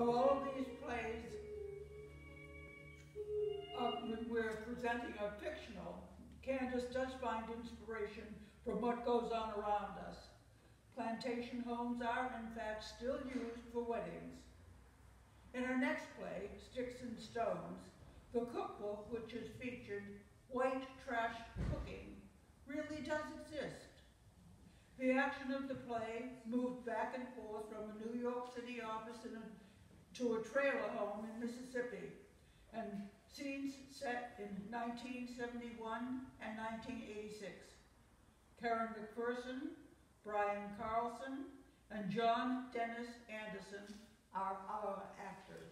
Though all of these plays uh, we're presenting are fictional, Candace does find inspiration from what goes on around us. Plantation homes are, in fact, still used for weddings. In our next play, Sticks and Stones, the cookbook, which is featured, White Trash Cooking, really does exist. The action of the play moved back and forth from a New York City office a, to a trailer home in Mississippi, and scenes set in 1971 and 1986. Karen McPherson, Brian Carlson, and John Dennis Anderson are our actors.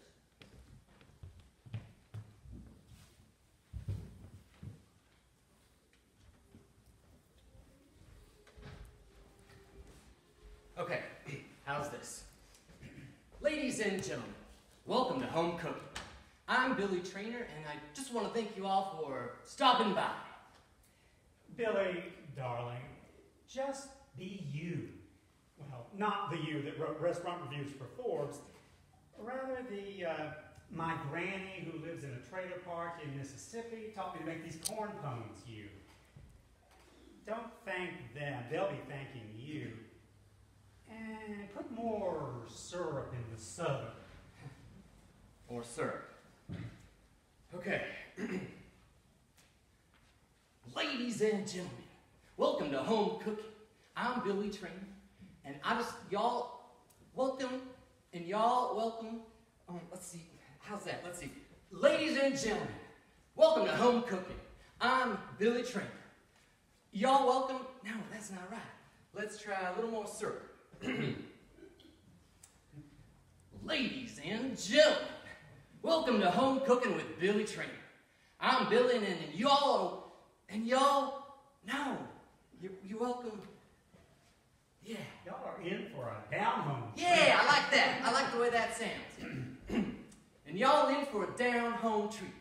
Okay, how's this? Ladies and gentlemen, welcome to Home Cooking. I'm Billy Traynor, and I just want to thank you all for stopping by. Billy, darling, just be you. Well, not the you that wrote restaurant reviews for Forbes, rather the uh, my granny who lives in a trailer park in Mississippi taught me to make these corn pones you. Don't thank them, they'll be thanking you. And put more syrup in the soda. Or syrup. Okay. Ladies and gentlemen, welcome to Home Cooking. I'm Billy Traynor, and I just, y'all, welcome, and y'all, welcome. Um, let's see, how's that? Let's see. Ladies and gentlemen, welcome to Home Cooking. I'm Billy Traynor. Y'all welcome? No, that's not right. Let's try a little more syrup. Ladies and gentlemen, welcome to Home Cooking with Billy Traynor. I'm Billy, and, y'all, and y'all, no, you're, you're welcome. Yeah. Y'all are in for a down home. Yeah, I like that. I like the way that sounds. and y'all in for a down home treat.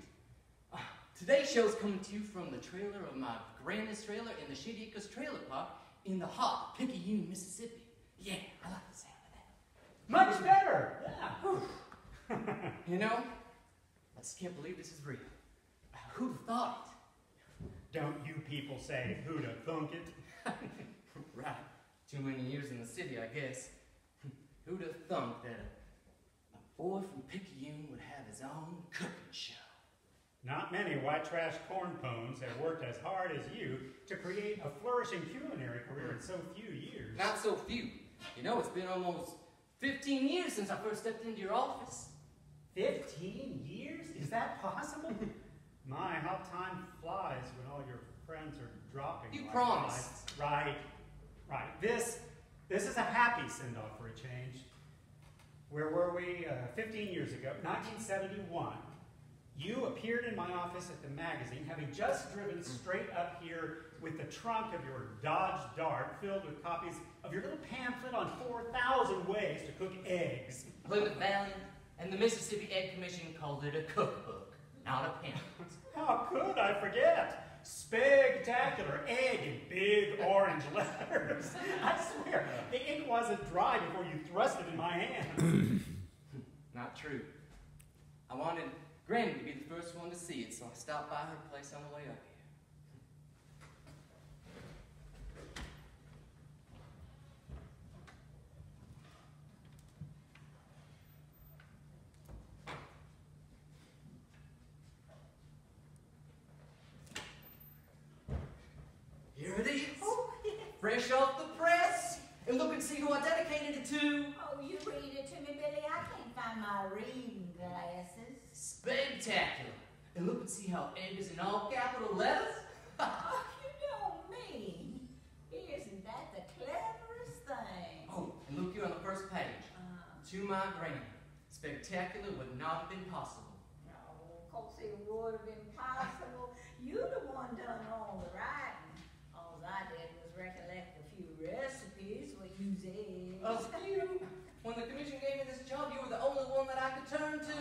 Uh, today's show's coming to you from the trailer of my grandest trailer in the Shady Acres Trailer Park in the hot Picayune, Mississippi. Yeah, I like the sound of that. Much better. Yeah. you know, I just can't believe this is real. Who'd have thought Don't you people say who'd have thunk it? right. Too many years in the city, I guess. Who'd have thunk that a, a boy from Picayune would have his own cooking show? Not many white trash corn pones have worked as hard as you to create a flourishing culinary career in so few years. Not so few. You know, it's been almost 15 years since I first stepped into your office. Fifteen years? Is that possible? My, how time flies when all your friends are dropping. You like promised. flies. Right, right. This, this is a happy send-off for a change. Where were we? Uh, 15 years ago, 1971. You appeared in my office at the magazine, having just driven straight up here with the trunk of your Dodge Dart filled with copies of your little pamphlet on 4,000 ways to cook eggs. Plymouth Valiant and the Mississippi Egg Commission called it a cookbook, not a pamphlet. How could I forget? Spectacular egg in big orange letters. I swear, the ink wasn't dry before you thrust it in my hand. Not true. I wanted Granny to be the first one to see it, so I stopped by her place on the way up. Here it is. Oh, Fresh off the press. And look and see who I dedicated it to. oh, you read it to me, Billy. I can't find my reading glasses. Spectacular. And look and see how egg is in all capital letters. Oh, you don't mean. Isn't that the cleverest thing? Oh, and look here on the first page. Uh, To my granny. Spectacular would not have been possible. no, of course it would have been possible. You the one done all the writing. All I did was recollect a few recipes we use eggs. A few. When the commission gave me this job, you were the only one that I could turn to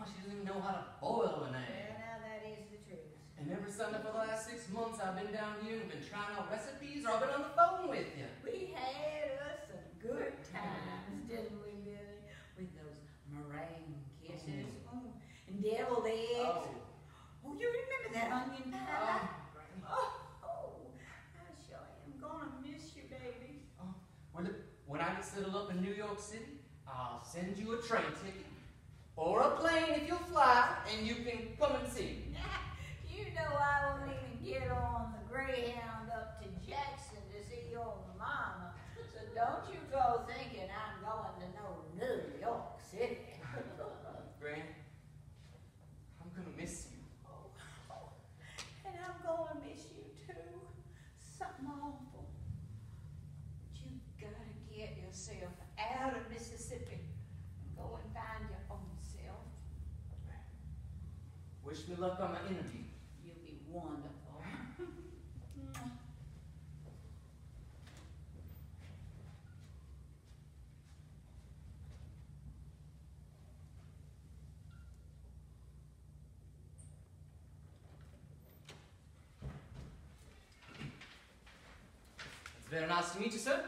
mama, she doesn't even know how to boil an egg. Well, now that is the truth. And every Sunday for the last six months, I've been down here and been trying out recipes, or I've been on the phone with you. We had us some good times, didn't we, Billy? With those meringue kisses, oh. Oh. and deviled eggs. Oh. oh. you remember that onion pie? Oh. oh. I sure am gonna miss you, baby. Oh, well, look, when I can settle up in New York City, I'll send you a train ticket and you can come and see me. You know I won't even get on the Greyhound up to Jackson to see your mama. So don't you go thinking I'm going to no New York City. Gran, I'm gonna miss you. Oh, and I'm gonna miss you too. Something awful. But you gotta get yourself out of Mississippi and go and find your own self. Wish me luck on my interview. You'll be wonderful. It's very nice to meet you, sir.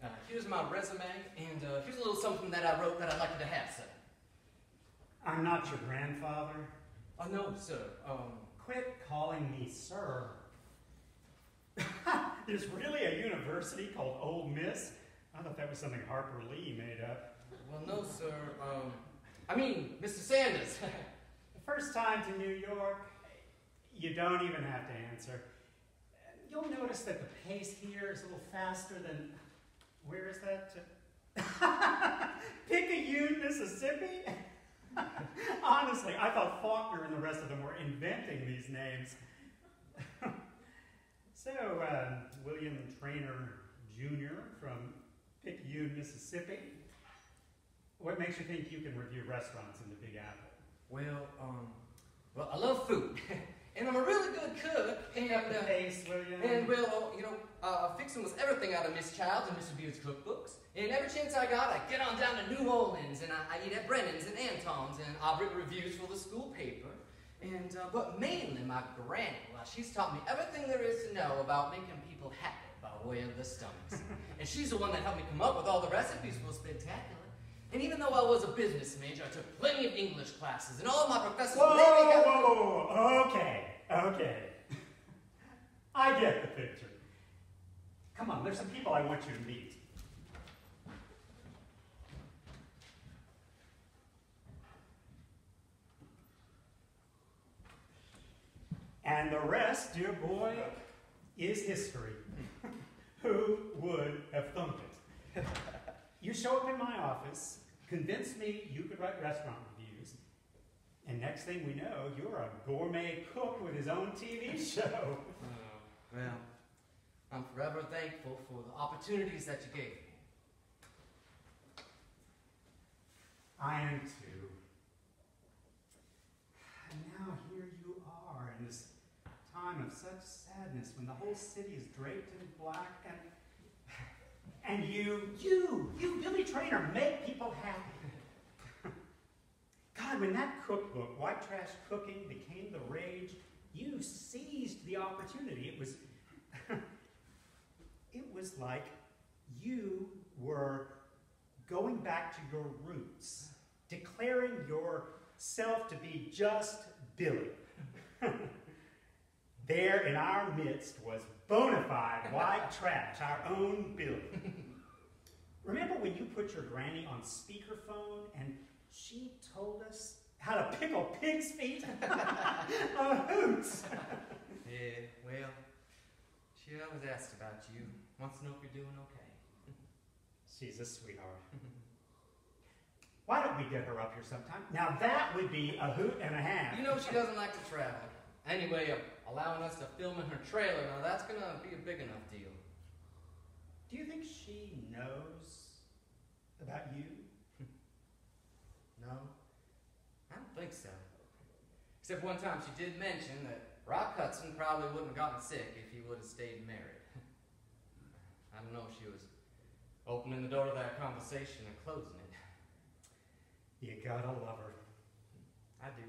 Uh, here's my resume, and uh, here's a little something that I wrote that I'd like you to have, sir. I'm not your grandfather. Oh, no, sir. Um, Quit calling me sir. There's really a university called Ole Miss. I thought that was something Harper Lee made up. well, no, sir. Um, I mean, Mr. Sanders. The first time to New York, you don't even have to answer. You'll notice that the pace here is a little faster than. Where is that? Picayune, Mississippi? Honestly, I thought Faulkner and the rest of them were inventing these names. so, uh, William Traynor Jr. from Picayune, Mississippi. What makes you think you can review restaurants in the Big Apple? well, um, well, I love food, and I'm a really good cook, and, Pick up the uh, pace, and well, you know, uh, fixing was everything out of Miss Childs and Mr. Beard's cookbooks. And every chance I got, I get on down to New Orleans, and I, I eat at Brennan's and Antoine's, and I've written reviews for the school paper. And uh, but mainly my granny, well, she's taught me everything there is to know about making people happy by way of the stomachs. and she's the one that helped me come up with all the recipes for Spectacular. And even though I was a business major, I took plenty of English classes, and all of my professors Whoa, whoa, whoa, whoa. Okay, okay. I get the picture. Come on, there's some people I want you to meet. And the rest, dear boy, is history. Who would have thunk it? You show up in my office, convince me you could write restaurant reviews, and next thing we know, you're a gourmet cook with his own TV show. Oh, well, I'm forever thankful for the opportunities that you gave me. I am too. And now here you are in this time of such sadness when the whole city is draped in black and and you, you, you, Billy Traynor, make people happy. God, when that cookbook, White Trash Cooking, became the rage, you seized the opportunity. It was it was like you were going back to your roots, declaring yourself to be just Billy. there in our midst was bona fide white trash, our own Billy. Remember when you put your granny on speakerphone and she told us how to pickle pig's feet? a hoot! Yeah, well, she always asks about you, wants to know if you're doing okay. She's a sweetheart. Why don't we get her up here sometime? Now that would be a hoot and a half. You know she doesn't like to travel. Anyway, uh, allowing us to film in her trailer, now that's gonna be a big enough deal. Do you think she knows about you? No? I don't think so. Except one time she did mention that Rock Hudson probably wouldn't have gotten sick if he would have stayed married. I don't know if she was opening the door to that conversation and closing it. You gotta love her. I do.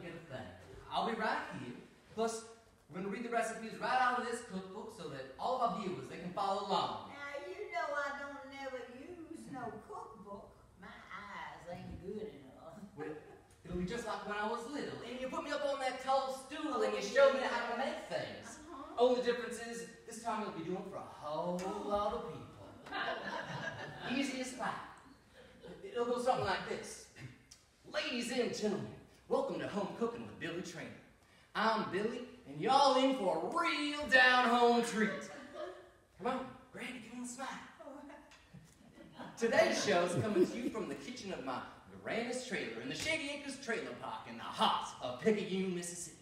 I'll be right here. Plus, we're gonna read the recipes right out of this cookbook so that all of our viewers they can follow along. Now, you know I don't never use no cookbook. My eyes ain't good enough. Well, it'll be just like when I was little, and you put me up on that tall stool and you showed me how to make things. Uh-huh. Only difference is this time you'll be doing it for a whole lot of people. Easy as pie. It'll go something like this. Ladies and gentlemen, welcome to Home Cooking with Billy Traynor. I'm Billy, and y'all in for a real down-home treat. Come on, Granny, give me a smile. Today's show is coming to you from the kitchen of my grandest trailer in the Shady Acres Trailer Park in the heart of Picayune, Mississippi.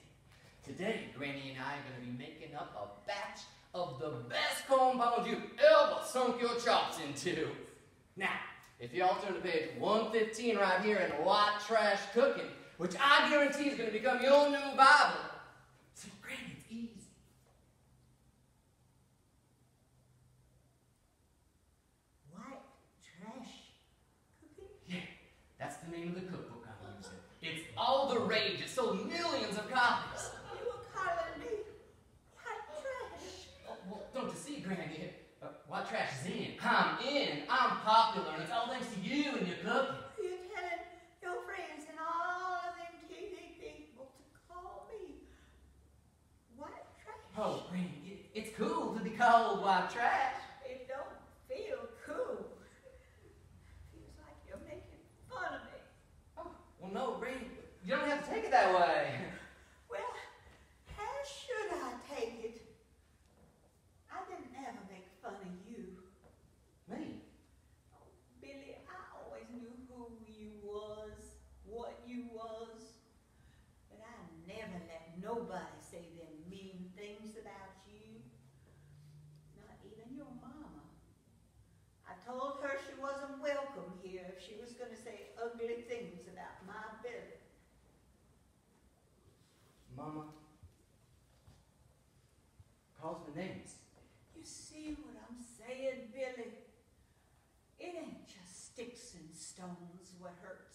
Today, Granny and I are going to be making up a batch of the best corn pones you've ever sunk your chops into. Now, if y'all turn to page 115 right here in White Trash Cooking, which I guarantee is going to become your new Bible. See, Granny, it's easy. White trash cooking? Yeah, that's the name of the cookbook I'm using. It's all the rage. It sold millions of copies. You were calling me white trash. Oh, well, don't you see, Granny? Uh, what trash is in? I'm in. I'm popular, and it's all thanks to you and your cooking. You're telling your friends and all of them TV people to call me white trash. Oh, Granny, it, it's cool to be trash. It don't feel cool. Feels like you're making fun of me. Oh, well, no, Granny, you don't have to take it that way. Well, how should I take it? I didn't ever make fun of you. Me? Oh, Billy, I always knew who you was, what you was. But I never let nobody say them mean things about you. Not even your mama. I told her she wasn't welcome here if she was gonna say ugly things about my Billy. Mama calls me names. You see what I'm saying, Billy? It ain't just sticks and stones what hurts.